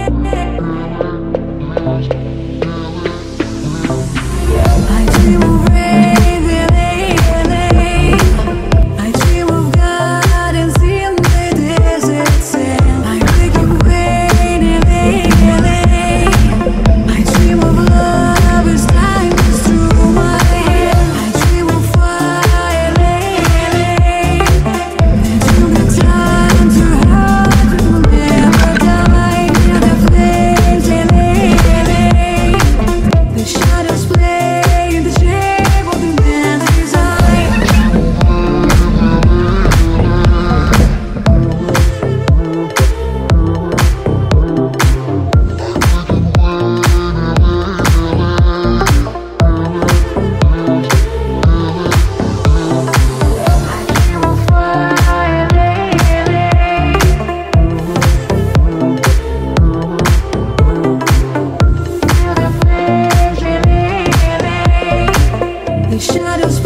Thank you. shadows